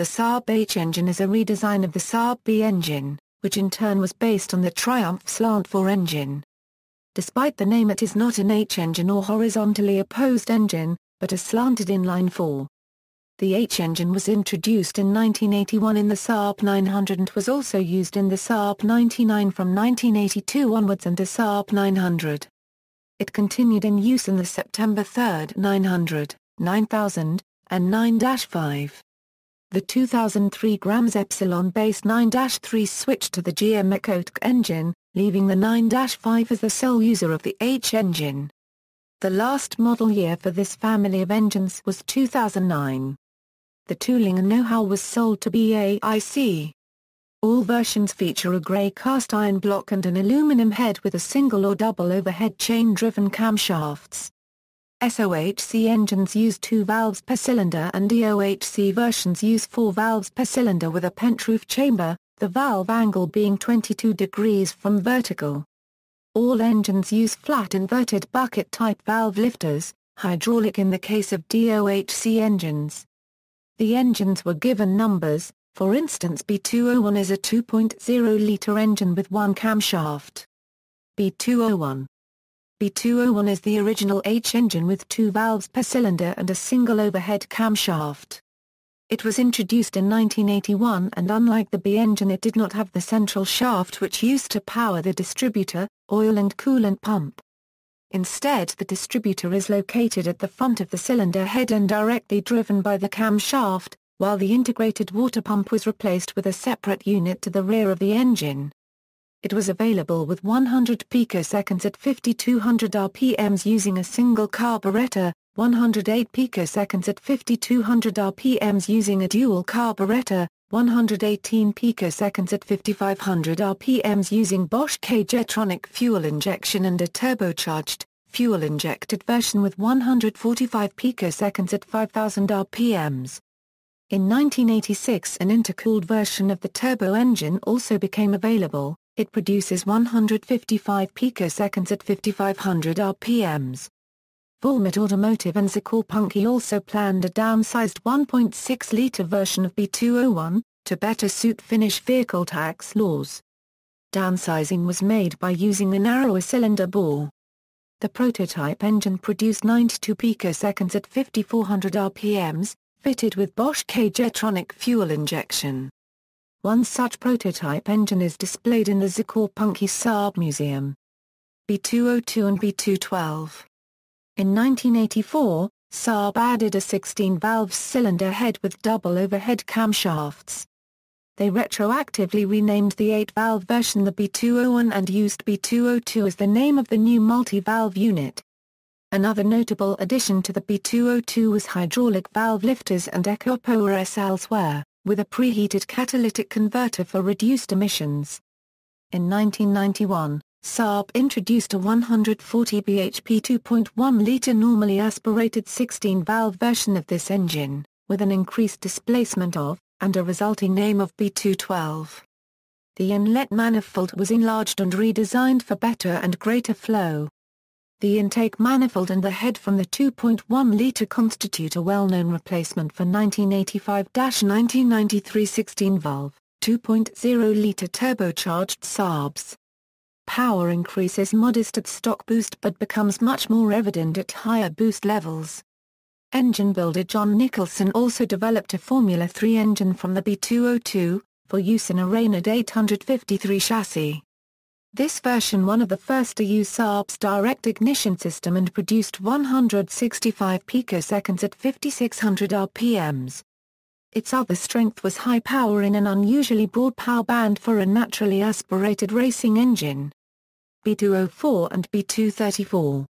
The Saab H engine is a redesign of the Saab B engine, which in turn was based on the Triumph Slant 4 engine. Despite the name it is not an H engine or horizontally opposed engine, but a slanted inline 4. The H engine was introduced in 1981 in the Saab 900 and was also used in the Saab 99 from 1982 onwards and the Saab 900. It continued in use in the September 3, 900, 9000, and 9-5. The 2003 Grams Epsilon Base 9-3 switched to the GM Ecotec engine, leaving the 9-5 as the sole user of the H engine. The last model year for this family of engines was 2009. The tooling and know-how was sold to BAIC. All versions feature a grey cast iron block and an aluminum head with a single or double overhead chain-driven camshafts. SOHC engines use two valves per cylinder and DOHC versions use four valves per cylinder with a pentroof chamber, the valve angle being 22 degrees from vertical. All engines use flat inverted bucket-type valve lifters, hydraulic in the case of DOHC engines. The engines were given numbers, for instance B201 is a 2.0-liter engine with one camshaft. B201 B201 is the original H engine with two valves per cylinder and a single overhead camshaft. It was introduced in 1981 and unlike the B engine it did not have the central shaft which used to power the distributor, oil and coolant pump. Instead the distributor is located at the front of the cylinder head and directly driven by the camshaft, while the integrated water pump was replaced with a separate unit to the rear of the engine. It was available with 100 picoseconds at 5200 rpms using a single carburetor, 108 picoseconds at 5200 rpms using a dual carburetor, 118 picoseconds at 5500 rpms using Bosch K-Jetronic fuel injection and a turbocharged, fuel-injected version with 145 picoseconds at 5000 rpms. In 1986 an intercooled version of the turbo engine also became available, it produces 155 picoseconds at 5500 rpms. Valmet Automotive and Punky also planned a downsized 1.6-liter version of B201, to better suit Finnish vehicle tax laws. Downsizing was made by using a narrower cylinder bore. The prototype engine produced 92 picoseconds at 5400 rpms, fitted with Bosch K-Jetronic fuel injection. One such prototype engine is displayed in the Punky Saab Museum. B202 and B212. In 1984, Saab added a 16-valve cylinder head with double overhead camshafts. They retroactively renamed the 8-valve version the B201 and used B202 as the name of the new multi-valve unit. Another notable addition to the B202 was hydraulic valve lifters and S elsewhere with a preheated catalytic converter for reduced emissions. In 1991, Saab introduced a 140 bhp 2.1-litre normally aspirated 16-valve version of this engine, with an increased displacement of, and a resulting name of B212. The inlet manifold was enlarged and redesigned for better and greater flow. The intake manifold and the head from the 2.1-litre constitute a well-known replacement for 1985-1993 16-valve, 2.0-litre turbocharged Saabs. Power increase is modest at stock boost but becomes much more evident at higher boost levels. Engine builder John Nicholson also developed a Formula 3 engine from the B202, for use in a Reynard 853 chassis. This version one of the first to use Saab's direct ignition system and produced 165 picoseconds at 5600 rpms. Its other strength was high power in an unusually broad power band for a naturally aspirated racing engine. B204 and B234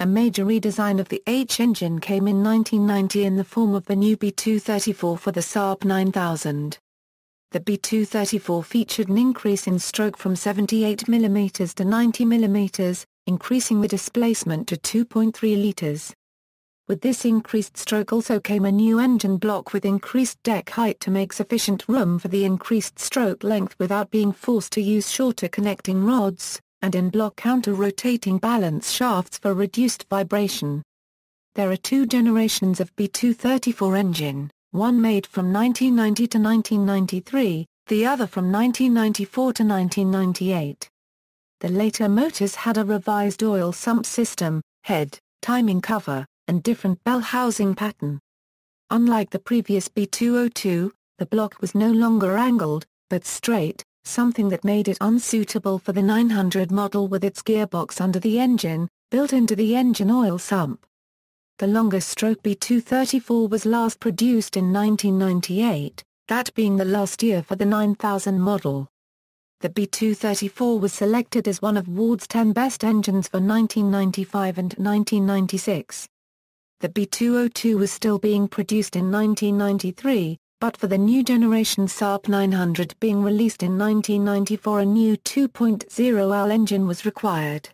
A major redesign of the H engine came in 1990 in the form of the new B234 for the Saab 9000. The B234 featured an increase in stroke from 78 mm to 90 mm, increasing the displacement to 2.3 liters. With this increased stroke also came a new engine block with increased deck height to make sufficient room for the increased stroke length without being forced to use shorter connecting rods, and in-block counter-rotating balance shafts for reduced vibration. There are two generations of B234 engine, one made from 1990 to 1993, the other from 1994 to 1998. The later motors had a revised oil sump system, head, timing cover, and different bell housing pattern. Unlike the previous B202, the block was no longer angled, but straight, something that made it unsuitable for the 900 model with its gearbox under the engine, built into the engine oil sump. The longer stroke B234 was last produced in 1998, that being the last year for the 9000 model. The B234 was selected as one of Ward's 10 best engines for 1995 and 1996. The B202 was still being produced in 1993, but for the new generation Saab 900 being released in 1994 a new 2.0L engine was required.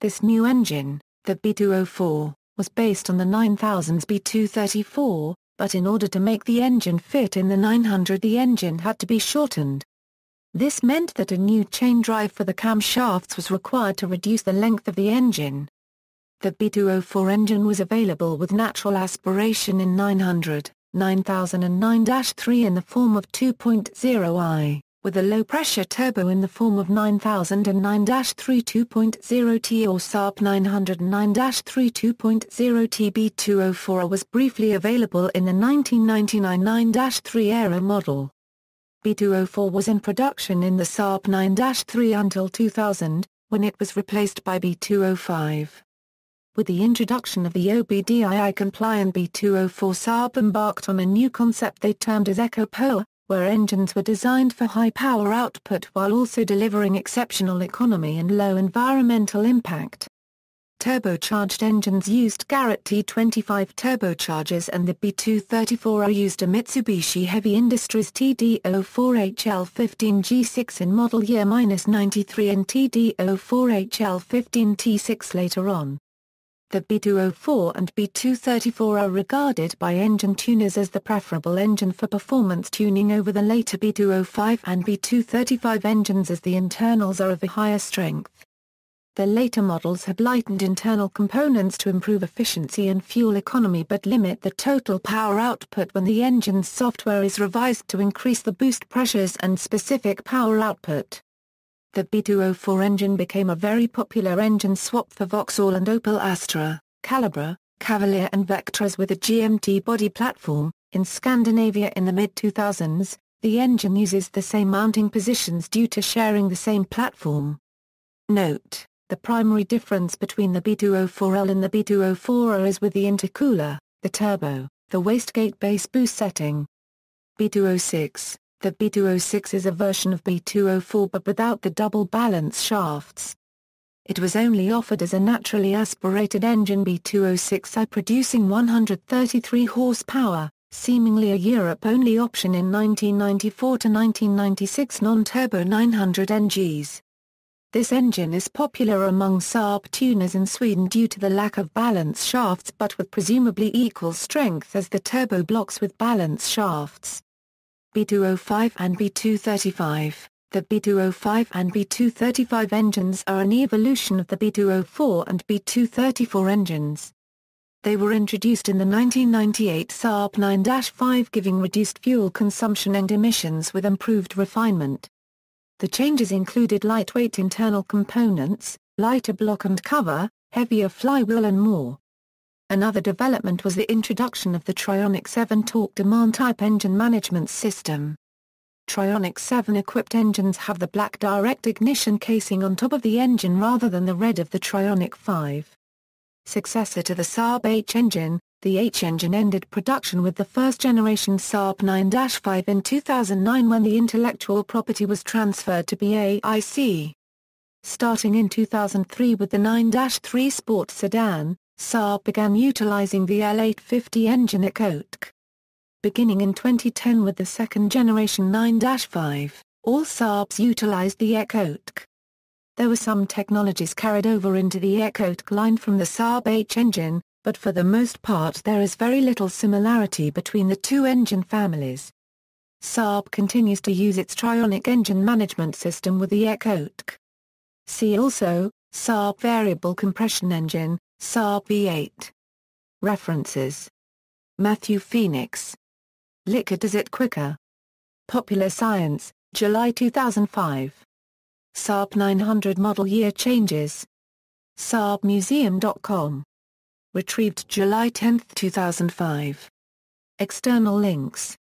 This new engine, the B204, was based on the 9000's B234, but in order to make the engine fit in the 900 the engine had to be shortened. This meant that a new chain drive for the camshafts was required to reduce the length of the engine. The B204 engine was available with natural aspiration in 900, 9009-3 in the form of 2.0i, with a low-pressure turbo in the form of 9009-3 2.0T or Saab 909-3 2.0T B204 was briefly available in the 1999 9-3 era model. B204 was in production in the Saab 9-3 until 2000, when it was replaced by B205. With the introduction of the OBDII-compliant B204 Saab embarked on a new concept they termed as Eco Power, where engines were designed for high power output while also delivering exceptional economy and low environmental impact. Turbocharged engines used Garrett T25 turbochargers and the B234 used a Mitsubishi Heavy Industries TD04HL15G6 in model year 93 and TD04HL15T6 later on. The B204 and B234 are regarded by engine tuners as the preferable engine for performance tuning over the later B205 and B235 engines as the internals are of a higher strength. The later models have lightened internal components to improve efficiency and fuel economy but limit the total power output when the engine's software is revised to increase the boost pressures and specific power output. The B204 engine became a very popular engine swap for Vauxhall and Opel Astra, Calibra, Cavalier and Vectras with a GMT body platform. In Scandinavia in the mid-2000s, the engine uses the same mounting positions due to sharing the same platform. Note the primary difference between the B204L and the B204R is with the intercooler, the turbo, the wastegate base boost setting. B206 The B206 is a version of B204 but without the double balance shafts. It was only offered as a naturally aspirated engine B206i producing 133 horsepower, seemingly a Europe-only option in 1994 to 1996 non-turbo 900 NGs. This engine is popular among Saab tuners in Sweden due to the lack of balance shafts but with presumably equal strength as the turbo blocks with balance shafts. B205 and B235 The B205 and B235 engines are an evolution of the B204 and B234 engines. They were introduced in the 1998 Saab 9-5 giving reduced fuel consumption and emissions with improved refinement. The changes included lightweight internal components, lighter block and cover, heavier flywheel and more. Another development was the introduction of the Trionic 7 torque demand type engine management system. Trionic 7 equipped engines have the black direct ignition casing on top of the engine rather than the red of the Trionic 5. Successor to the Saab H engine, the H-engine ended production with the first-generation Saab 9-5 in 2009 when the intellectual property was transferred to BAIC. Starting in 2003 with the 9-3 Sport sedan, Saab began utilizing the L850 engine Ecotec. Beginning in 2010 with the second-generation 9-5, all Saabs utilized the Ecotec. There were some technologies carried over into the Ecotec line from the Saab H engine, but for the most part there is very little similarity between the two engine families. Saab continues to use its Trionic engine management system with the Ecotec. See also, Saab variable compression engine, Saab V8. References Matthew Phoenix Liquor does it quicker. Popular Science, July 2005. Saab 900 model year changes. SaabMuseum.com. Retrieved July 10, 2005. External links